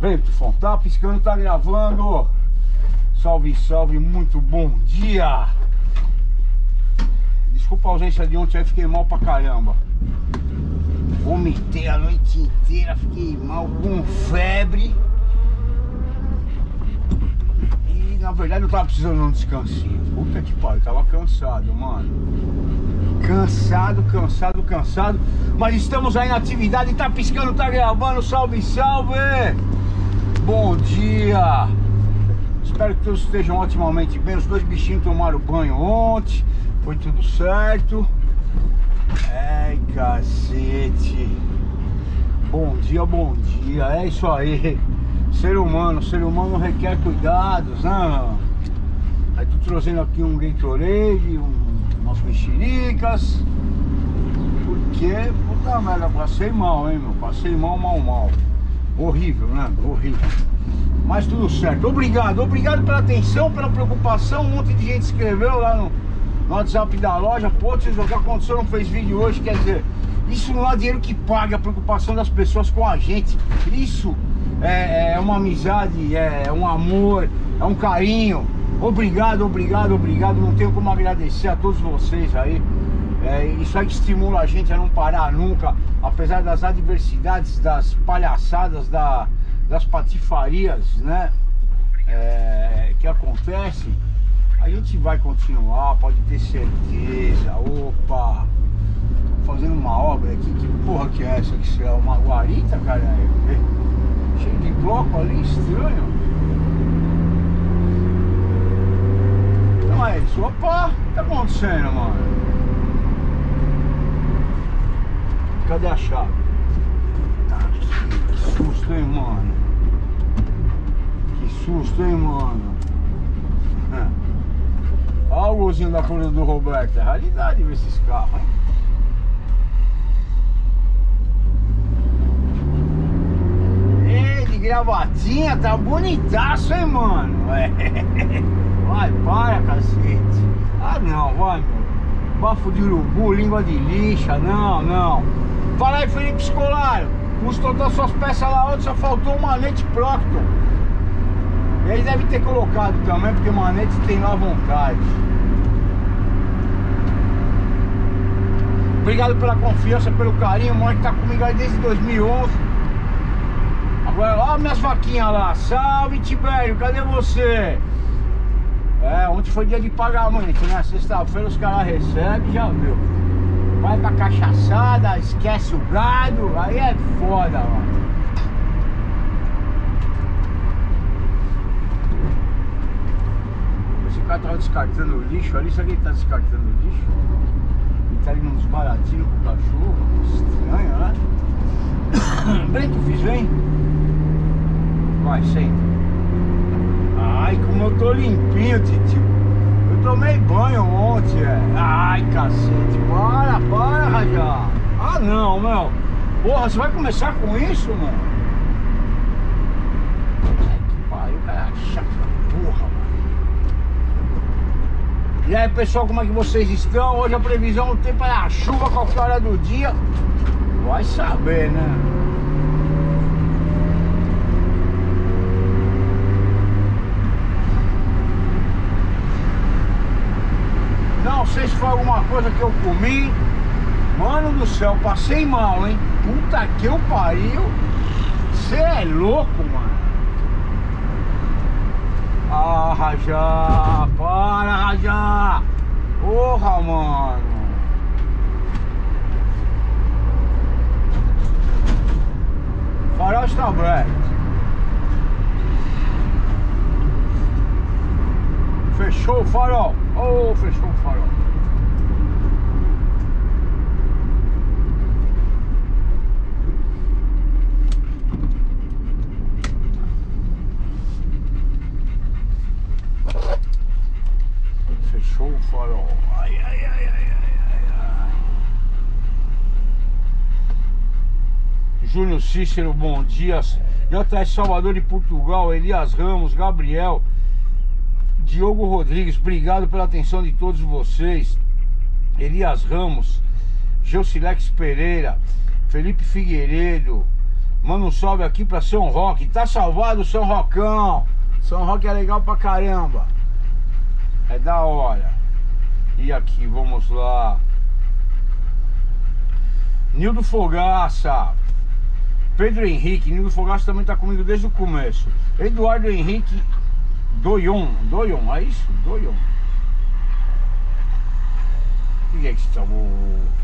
Vem, Tufão, tá piscando, tá gravando. Salve, salve, muito bom dia. Desculpa a ausência de ontem, aí fiquei mal pra caramba. Vomitei a noite inteira, fiquei mal com febre. E na verdade eu tava precisando de um descansinho. Puta que pariu, tava cansado, mano. Cansado, cansado, cansado. Mas estamos aí na atividade, tá piscando, tá gravando. Salve, salve! Bom dia! Espero que todos estejam otimamente bem. Os dois bichinhos tomaram banho ontem, foi tudo certo. Ai, cacete. Bom dia, bom dia. É isso aí. Ser humano, ser humano requer cuidados, né? Aí tô trazendo aqui um Gatorade, um, umas mexericas. Porque, puta merda, passei mal, hein, meu? Passei mal, mal, mal. Horrível, né? Horrível. Mas tudo certo. Obrigado, obrigado pela atenção, pela preocupação. Um monte de gente escreveu lá no, no WhatsApp da loja. Pô, vocês o que aconteceu não fez vídeo hoje. Quer dizer, isso não é dinheiro que paga a preocupação das pessoas com a gente. Isso é, é uma amizade, é um amor, é um carinho. Obrigado, obrigado, obrigado. Não tenho como agradecer a todos vocês aí. É, isso aí que estimula a gente a não parar nunca, apesar das adversidades, das palhaçadas, da, das patifarias, né? É, que acontecem, a gente vai continuar, pode ter certeza. Opa! Fazendo uma obra aqui, que porra que é essa? Que é uma guarita, cara? Cheio de bloco ali, estranho. Então é isso. Opa! O que tá acontecendo, mano? Cadê a chave? Que susto, hein, mano? Que susto, hein, mano? Olha o golzinho da cor do Roberto. É realidade ver esses carros, hein? Gravatinha, tá bonitaço, hein, mano? É. Vai, para, cacete. Ah, não, vai, meu. Bafo de urubu, língua de lixa, não, não. Fala aí, Felipe Escolar. Custou todas suas peças lá ontem, só faltou manete Procton. E aí deve ter colocado também, porque manete tem lá vontade. Obrigado pela confiança, pelo carinho. O que tá comigo aí desde 2011. Agora, ó minhas vaquinhas lá. Salve, Tibério, cadê você? É, ontem foi dia de pagamento, né? Sexta-feira os caras recebem, já viu. Vai pra cachaçada, esquece o gado, aí é foda, mano. Esse cara tava descartando lixo ali, sabe que ele tá descartando lixo? Ele tá ali nos baratinhos com o cachorro, estranho, né? Bem, tu fiz, vem? Vai, senta. Ai, como eu tô limpinho, tio. Tomei banho ontem, é. Ai, cacete. Para, para, Rajá. Ah, não, meu. Porra, você vai começar com isso, mano? Ai, que pariu, cara. É chato porra, mano. E aí, pessoal, como é que vocês estão? Hoje a previsão do tempo é a chuva qualquer hora do dia. Vai saber, né? Não sei se foi alguma coisa que eu comi. Mano do céu, passei mal, hein? Puta que eu pariu. Você é louco, mano. Ah, Rajá, para, Rajá. Porra, mano. Farol está aberto. Fechou o farol. Oh, fechou o farol. Fechou o farol. Ai, ai, ai, ai, ai, ai, ai. Cícero, bom dia. J.S. Salvador de Portugal, Elias Ramos, Gabriel. Diogo Rodrigues, obrigado pela atenção de todos vocês. Elias Ramos, Geusilex Pereira, Felipe Figueiredo, Manda um salve aqui pra São Roque. Tá salvado São Rocão. São Roque é legal pra caramba. É da hora. E aqui, vamos lá. Nildo Fogaça. Pedro Henrique. Nildo Fogaça também tá comigo desde o começo. Eduardo Henrique Doion. Doion, é isso? Doion. O que é que chamou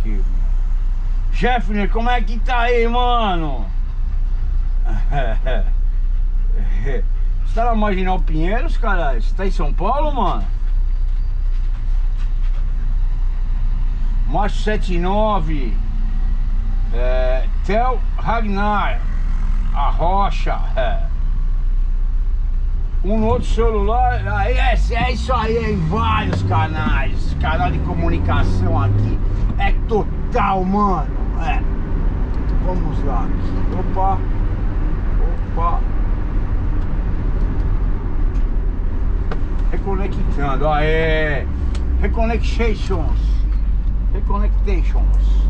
aqui, Jeffner, como é que tá aí, mano? Você tá na Marginal Pinheiros, caralho? Você tá em São Paulo, mano? Macho 79 é, Tel Ragnar A Rocha é. Um outro celular é, é isso aí em vários canais Canal de comunicação aqui. É total, mano É. Vamos lá. Opa Opa. Reconectando, aê. Reconnections Reconectations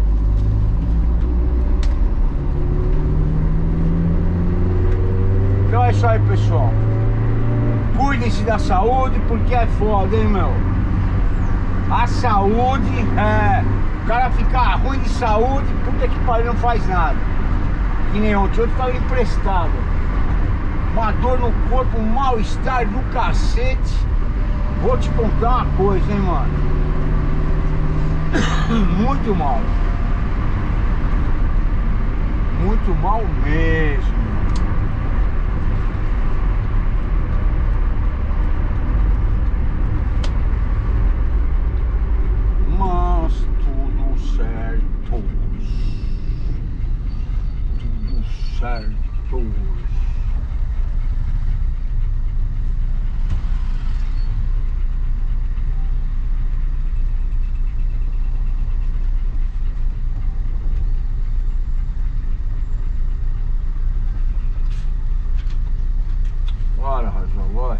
Então é isso aí pessoal Cuidem-se da saúde porque é foda, hein meu A saúde é O cara ficar ruim de saúde Puta que pariu não faz nada que nem ontem, ontem tava emprestado. Uma dor no corpo, um mal-estar do cacete. Vou te contar uma coisa, hein, mano. Muito mal. Muito mal mesmo. Mas tudo certo. certo. Bora, Razão, vai.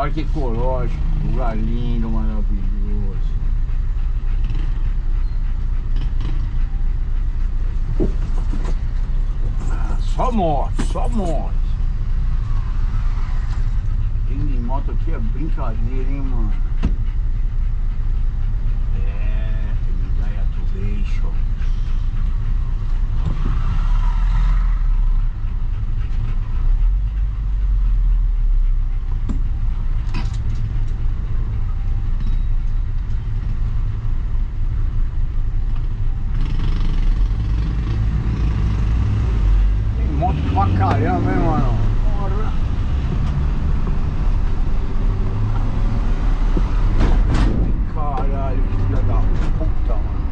Parque Ecológico, lugar lindo, maravilhoso. Ah, só moto, só moto. Tem de moto aqui é brincadeira, hein, mano. É, Hyundai Aturation. Tem moto pra caramba, hein, mano? Porra. Caralho, que filha da puta, mano.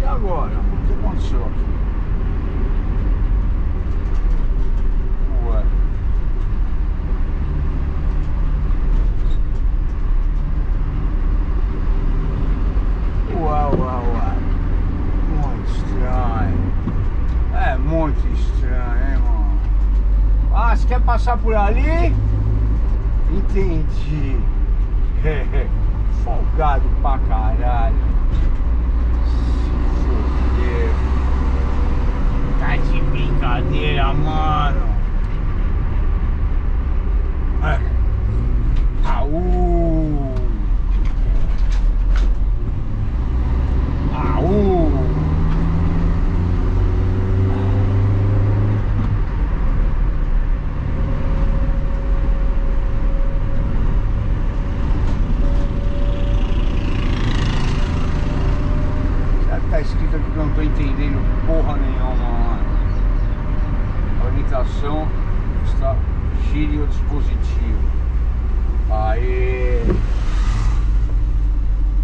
E agora? O que aconteceu aqui? Ué. Ué, ué, ué. Muito estranho. É muito estranho, hein, mano? Ah, você quer passar por ali? Entendi. Folgado pra caralho. Se fuder. Tá de brincadeira, mano. É. Aú. Aú. Será que tá escrito aqui que eu não tô entendendo porra nenhuma? A orientação está gire o dispositivo. Aê!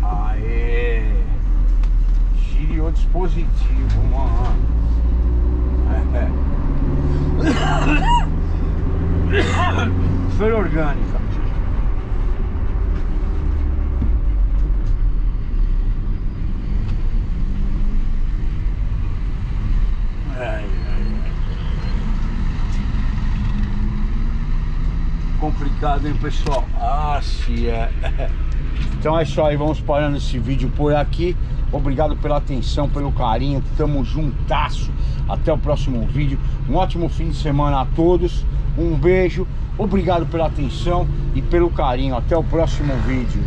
Aê! Gire o dispositivo, mano. É. Feira orgânica. Ai, ai, ai. Complicado, hein, pessoal? Ah, se é. Então é isso aí, vamos parando esse vídeo por aqui. Obrigado pela atenção, pelo carinho. Tamo juntasso. Até o próximo vídeo. Um ótimo fim de semana a todos. Um beijo. Obrigado pela atenção e pelo carinho. Até o próximo vídeo.